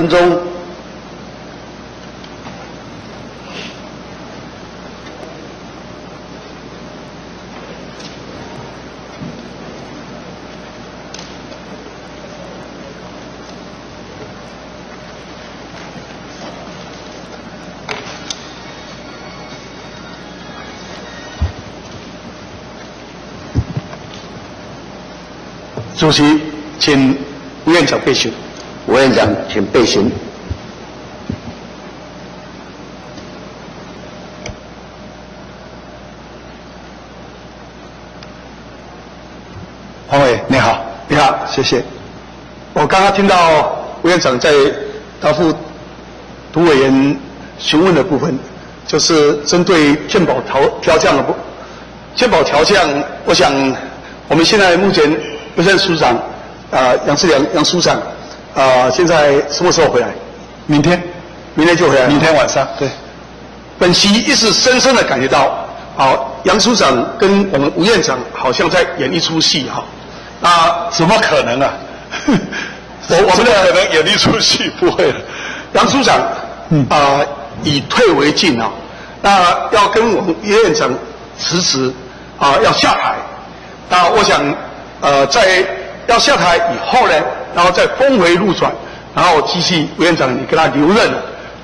分钟。主席，请院长备询。吴院长，请备询。黄伟，你好，你好，谢谢。我刚刚听到吴院长在答复涂委员询问的部分，就是针对健保调调降的部，健保调降，我想我们现在目前卫生署长啊杨志良杨署长啊，现在什么时候回来？明天，明天就回来。明天晚上，对。本席一直深深的感觉到，好，杨处长跟我们吴院长好像在演一出戏哈。啊，怎么可能啊？我我们可能演一出戏不会。杨处长，啊，以退为进啊，那要跟我们院长辞职啊，要下台。那我想，呃，在要下台以后呢，然后再峰回路转，然后继续吴院长你跟他留任，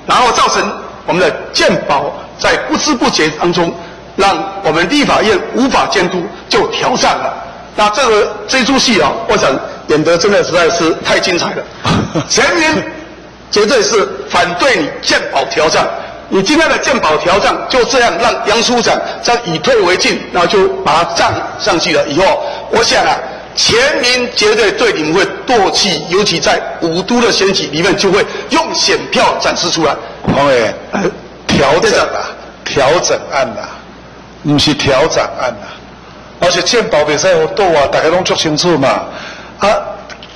然后造成我们的鉴宝在不知不觉当中，让我们立法院无法监督，就调战了。那这个这出戏啊，我想演得真的实在是太精彩了。全民绝对是反对你鉴宝调战，你今天的鉴宝调战就这样让杨处长在以退为进，然后就把他站上去了。以后我想啊，全民绝对对你们会唾弃，尤其在五都的选举里面，就会用选票展示出来。黄伟，调整啊，调整案啊，不是调整案啊。而且健保比赛活动啊，大家拢足清楚嘛。啊，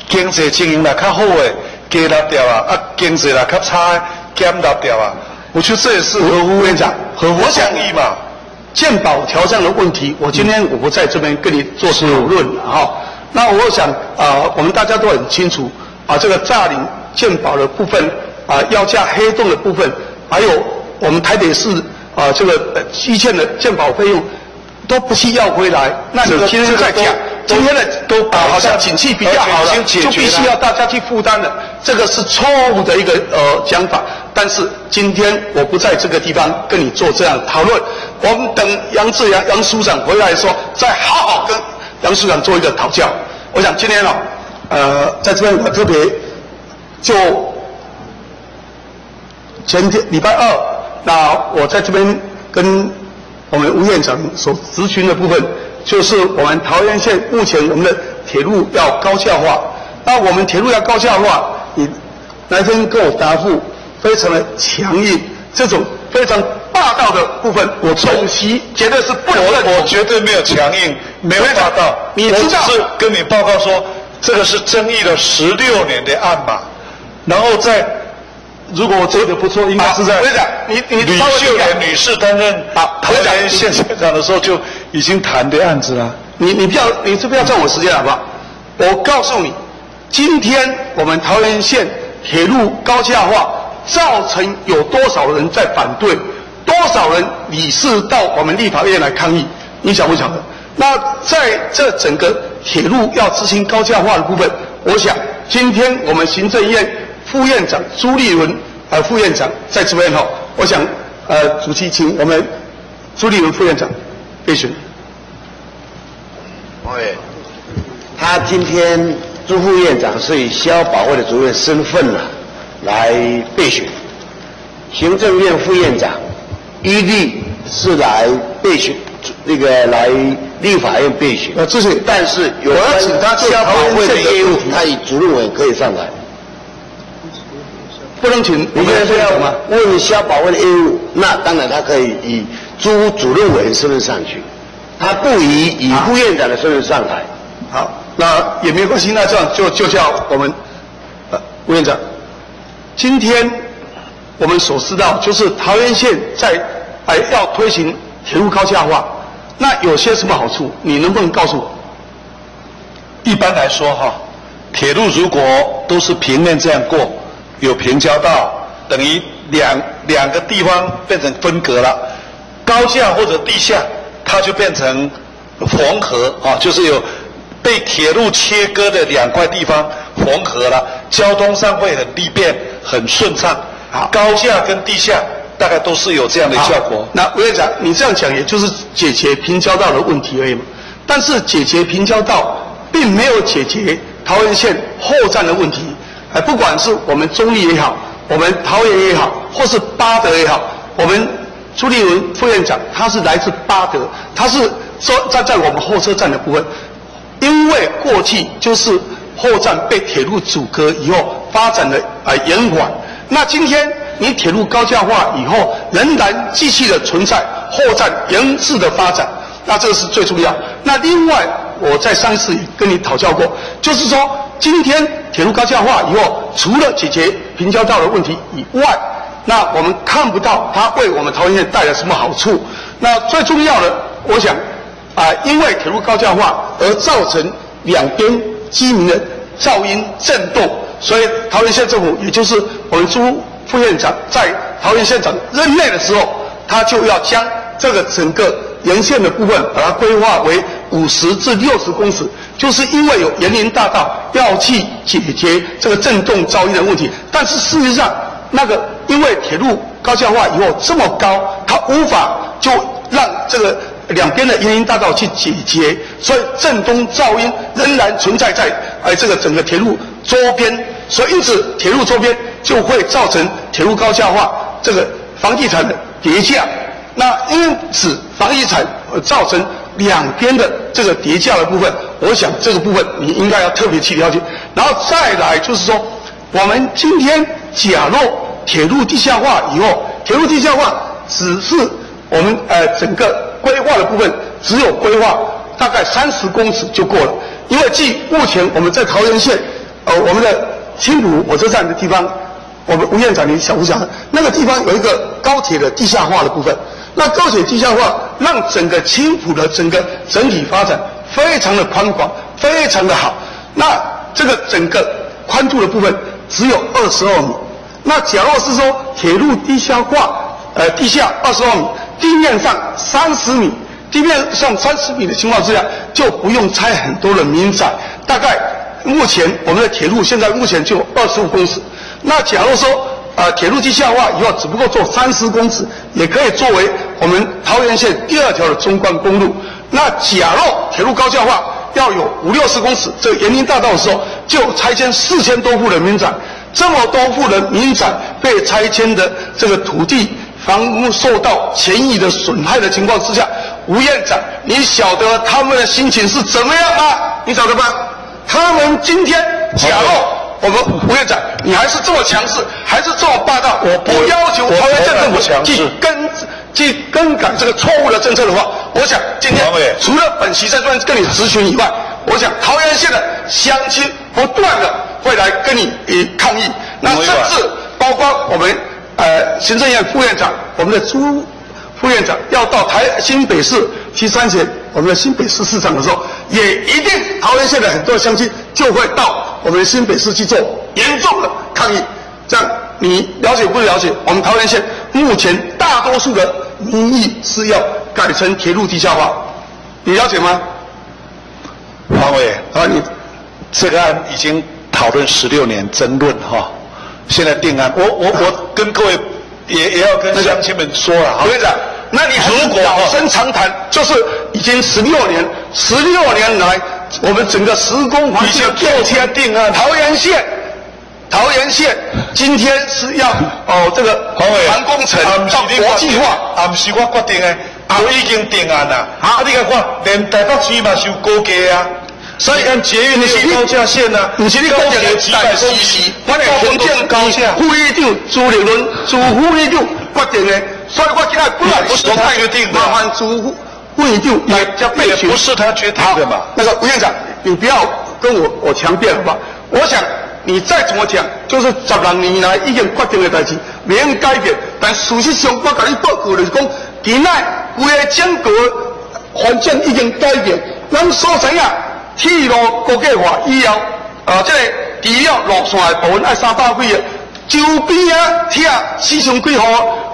经济经营来较好的加纳掉啊，啊，经济来较差的减纳掉啊。我觉得这也是合乎院长合乎倡议嘛。健保调降的问题，我今天我不在这边跟你做讨论哈。那我想啊，我们大家都很清楚啊，这个诈领鉴宝的部分啊，要价黑洞的部分，还有我们台北市啊这个基建的鉴宝费用。都不需要回来，那你今天在讲，今天的都好像景气比较好了，就必须要大家去负担的，这个是错误的一个呃讲法。但是今天我不在这个地方跟你做这样讨论，我们等杨志阳杨署长回来说，再好好跟杨市长做一个讨教。我想今天哦，呃，在这边我特别就前天礼拜二，那我在这边跟。我们吴院长所咨询的部分，就是我们桃园县目前我们的铁路要高效化。那我们铁路要高效化，你那天跟我答复非常的强硬，这种非常霸道的部分，我总席绝对是不能我我绝对没有强硬，没有霸道。你知道？是跟你报告说，这个是争议了十六年的案吧，然后在。如果我做的不错，应该是在你你吕秀莲女士担任桃园县县长的时候就已经谈的案子了。你你不要，你就不要占我时间好不好？我告诉你，今天我们桃园县铁路高架化造成有多少人在反对，多少人理事到我们立法院来抗议，你晓不晓得？那在这整个铁路要执行高价化的部分，我想今天我们行政院。副院长朱立伦，呃，副院长在这边哈，我想，呃，主席请我们朱立伦副院长备询。喂，他今天朱副院长是以消保会的主任身份呢来备询，行政院副院长一律是来备询，那个来立法院备询。呃，这是，但是有关消保会的业务，他以主任委可以上来。不能请，你现在是要什么？问消保卫的业务，那当然他可以以朱主任委员身份上去，他不以以副院长的身份上台。好，那也没关系，那这样就就叫我们，呃，吴院长，今天我们所知道就是桃园县在哎要推行铁路高架化，那有些什么好处？你能不能告诉我？一般来说哈，铁路如果都是平面这样过。有平交道，等于两两个地方变成分隔了。高架或者地下，它就变成缝合啊，就是有被铁路切割的两块地方缝合了，交通上会很利便、很顺畅。好高架跟地下大概都是有这样的效果。那吴院长，你这样讲也就是解决平交道的问题而已嘛？但是解决平交道，并没有解决桃园县后站的问题。哎，不管是我们中立也好，我们桃园也好，或是巴德也好，我们朱立文副院长他是来自巴德，他是说站在我们候车站的部分，因为过去就是后站被铁路阻隔以后发展的呃延缓，那今天你铁路高架化以后，仍然继续的存在货站延滞的发展，那这个是最重要。那另外，我在上一次跟你讨教过，就是说今天铁路高架化以后，除了解决平交道的问题以外，那我们看不到它为我们桃园县带来什么好处。那最重要的，我想啊、因为铁路高架化而造成两边居民的噪音震动，所以桃园县政府，也就是我们朱副院长在桃园县长任内的时候，他就要将这个整个沿线的部分把它规划为五十至六十公尺，就是因为有园林大道要去解决这个震动噪音的问题，但是事实上那个因为铁路高架化以后这么高，它无法就让这个两边的园林大道去解决，所以震动噪音仍然存在在呃这个整个铁路周边，所以因此铁路周边就会造成铁路高架化这个房地产的叠价，那因此房地产呃造成两边的这个叠价的部分，我想这个部分你应该要特别去了解，然后再来就是说，我们今天假若铁路地下化以后，铁路地下化只是我们呃整个规划的部分，只有规划大概三十公尺就够了，因为据目前我们在桃园县，呃我们的青浦火车站的地方，我们吴院长你想不想？那个地方有一个高铁的地下化的部分，那高铁地下化让整个青浦的整个整体发展非常的宽广，非常的好。那这个整个宽度的部分只有二十二米。那假若是说铁路地下化，呃，地下二十二米，地面上三十米，地面上三十米的情况之下，就不用拆很多的民宅。大概目前我们的铁路现在目前就二十五公尺。那假如说呃铁路地下化以后，只不过做三十公尺，也可以作为我们桃园县第二条的中关公路。那假若铁路高架化要有五六十公尺，这个园林大道的时候，就拆迁四千多户的民宅。这么多户的民宅被拆迁的这个土地房屋受到权益的损害的情况之下，吴院长，你晓得他们的心情是怎么样吗？你晓得吗？他们今天假若我们吴院长，你还是这么强势，还是这么霸道，我不不要求我桃园县政府去更去更改这个错误的政策的话，我想今天除了本席在这边跟你咨询以外，我想桃园县的乡亲不断的会来跟你以抗议，那甚至包括我们呃行政院副院长，我们的朱副院长要到台新北市去参选我们的新北市市长的时候，也一定桃园县的很多乡亲就会到我们新北市去做严重的抗议。这样你了解不了解？我们桃园县目前大多数的民意是要改成铁路地下化，你了解吗？黄伟，啊，你这个案已经讨论十六年，争论哈，现在定案。我我我跟各位也也要跟乡亲们说了哈我，跟你讲，那你如果老生常谈，就是已经十六年，十六年来，我们整个时空环境的变迁定案，桃园县。桃园县今天是要哦，这个黄伟，谈工程国际化，啊，不是我决定的，我已经定案啦。啊，你看看，连台北市嘛是有高价啊，所以按捷运那些高架线啊，不是你高讲的铁几百公里，我的行政高架。副议长朱立伦朱副议长决定的，所以我现在本来不是他决定麻烦朱副议长来加备询。也不是他决定的嘛好那个吴院长，你不要跟我我强辩好吧？我想你再怎么讲，就是十六年来已经决定的代志，免改变。但事实上，我跟你报告就是讲，今仔规个整个环境已经改变。咱所知影，铁路高架化以后，啊，这个除了路线的部分爱三百几个，周边啊，听四上几号，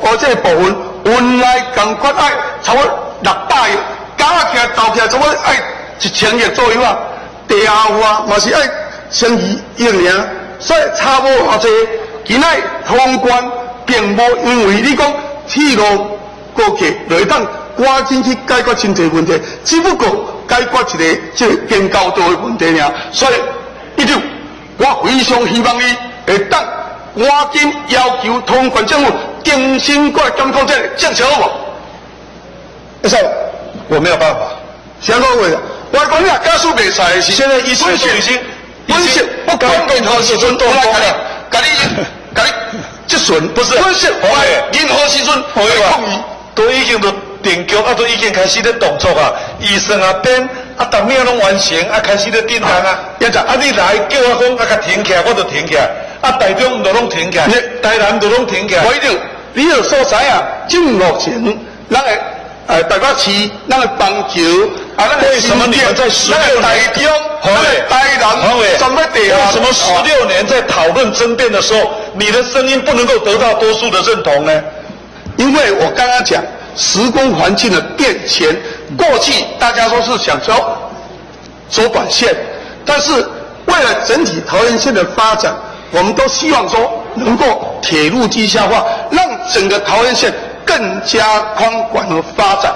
我这部分原来共款爱差不六百个，加起来斗起来差不多爱一千个左右啊。地下化嘛是爱千二亿尔，所以差无偌济。今仔通关并无因为你讲铁路过客就会当赶紧去解决真济问题，只不过解决一个即个更高度的问题尔。所以，一定我非常希望你会当赶紧要求通关政府更新过来检讨这个政策好不？是，我没有办法。相关位的。我讲你啊，加速未使是现在一切都已经，温室不搞任何时阵都来搞你，搞你，甲你，这损不是温室，任何时阵可以抗议，都已经都定局啊，都已经开始咧动作啊，医生啊变啊，当面拢完成啊，开始咧订单啊，院长啊，你来叫我讲啊，甲停起来，我就停起来，啊，台中都拢停起来，台南都拢停起来，我一定，你要所在啊，正目前，咱个呃台北市，咱个棒球。为什么你们在十六年？黄伟，黄伟，为什么十六年在讨论争辩的时候，你的声音不能够得到多数的认同呢？因为我刚刚讲时空环境的变迁，过去大家都是想说走短线，但是为了整体桃园县的发展，我们都希望说能够铁路机械化，让整个桃园县更加宽广和发展。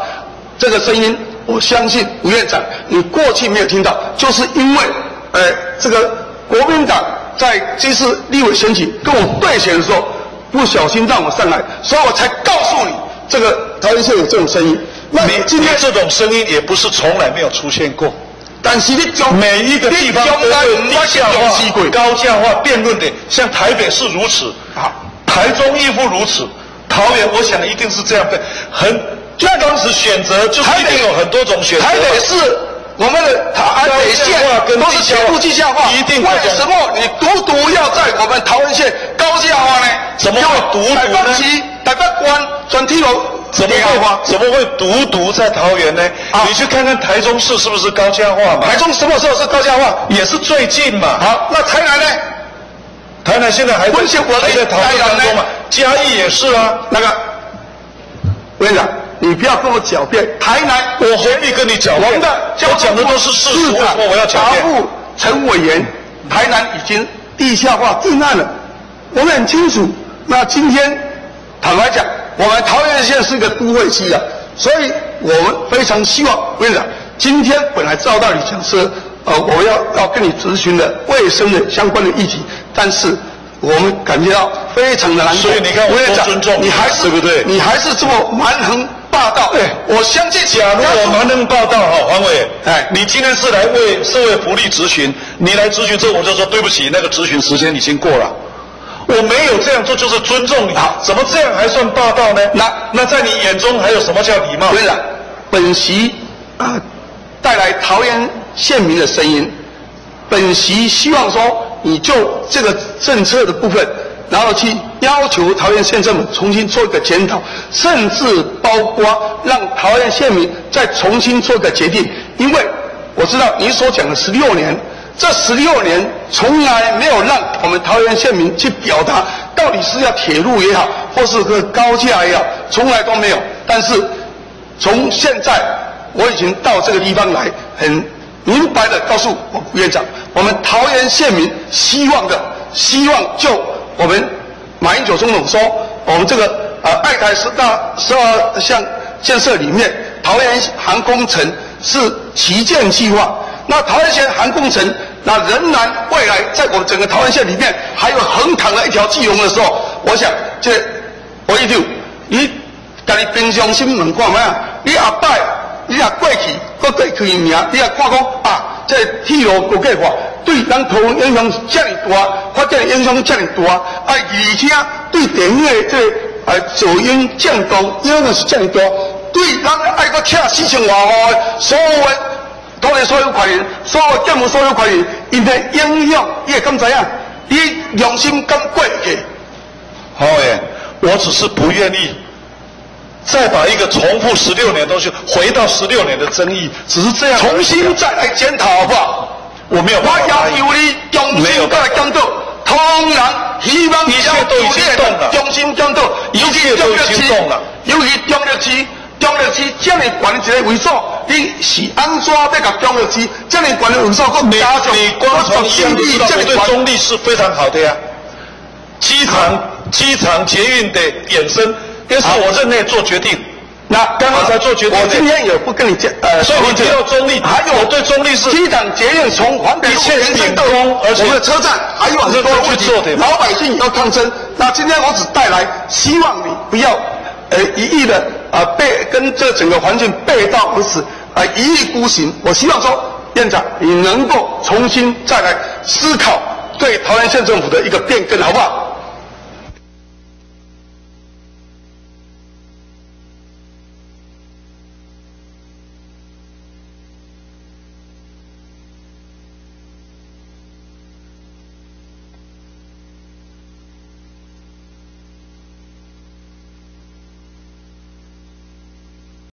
这个声音。我相信吴院长，你过去没有听到，就是因为，呃，这个国民党在这次立委选举跟我对选的时候，不小心让我上来，所以我才告诉你，这个桃园县有这种声音。那你今天这种声音也不是从来没有出现过，但是你每一个地方都有低价化、高价化辩论的，像台北是如此，啊，台中亦复如此，桃园我想一定是这样的，很。那当时选择就一定有很多种选择。台北市我们的台北县都是全部地下化，一定为什么你独独要在我们桃园县高价化呢？什么叫独独呢？台北市、台北关、转梯楼怎么会怎么会独独在桃园呢？你去看看台中市是不是高价化嘛？台中什么时候是高价化？也是最近嘛。好，那台南呢？台南现在还在还在讨论当中嘛？嘉义也是啊。那个，我跟你讲。你不要跟我狡辩，台南我何必跟你狡辩？我讲的都是事实，我要狡辩。答复陈委员，台南已经地下化定案了，我们很清楚。那今天坦白讲，我们桃园县是一个都会区啊，所以我们非常希望院长今天本来照道理讲是呃我要要跟你咨询的卫生的相关的议题，但是我们感觉到非常的难过。所以你看，我多尊重你，还是对不对？你还是这么蛮横。霸道，对，我相信。假如我蛮横霸道哈，黄伟，哎，你今天是来为社会福利咨询，你来咨询之后，我就说对不起，那个咨询时间已经过了，我没有这样做，就是尊重你。好，怎么这样还算霸道呢？那那在你眼中还有什么叫礼貌？对了，本席啊，带来桃园县民的声音，本席希望说，你就这个政策的部分。然后去要求桃园县政府重新做一个检讨，甚至包括让桃园县民再重新做个决定。因为我知道你所讲的十六年，这十六年从来没有让我们桃园县民去表达，到底是要铁路也好，或是个高架也好，从来都没有。但是从现在我已经到这个地方来，很明白的告诉我院长，我们桃园县民希望的，希望就。我们马英九总统说，我们这个呃爱台十大十二项建设里面，桃园航空城是旗舰计划。那桃园县航空城，那仍然未来在我们整个桃园县里面还有横躺的一条巨龙的时候，我想这我一定，你家己平常心问看咩？你阿拜，你也过去，搁过去名，你也看讲啊，这铁路国计划。对咱桃园影响这么大，发展影响这么大，啊，而且对电影的这啊噪音降动影响是这么大，对咱爱个车四千外号所有的土地所有权人，所有政府所有权人，因的影响，你会敢知影？你良心敢过去？好诶，我只是不愿意再把一个重复十六年东西回到十六年的争议，只是这样，重新再来检讨好不好？我没有，我要求你重新再来检讨，通然希望一切都已经动了中心讲到，尤其一切都已了尤其中立区，中立区这么悬一个位数，你是安怎要甲中立区这么悬的位数，搁你加上你光从一样就知道我对这么悬中立是非常好的呀。机场机场捷运的衍生，也是我任内做决定。那刚刚才做决定我今天也不跟你讲，呃，所以你提到中立，还有我对中立是机场捷运从黄北路一切延伸到秉公而且我们的车站，还有很多认真问题去做的老百姓也要抗争。那今天我只带来，希望你不要呃一意的啊背跟这整个环境背道而驰啊一意孤行。我希望说，院长你能够重新再来思考对桃园县政府的一个变更，好不好？